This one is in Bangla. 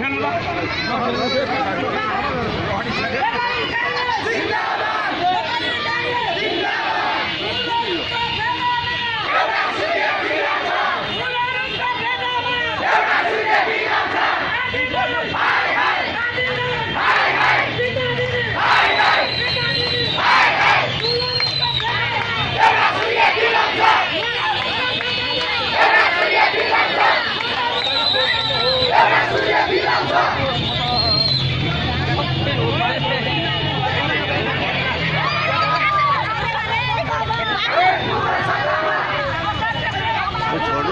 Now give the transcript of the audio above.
ঠান্ডা mucho, ¿no?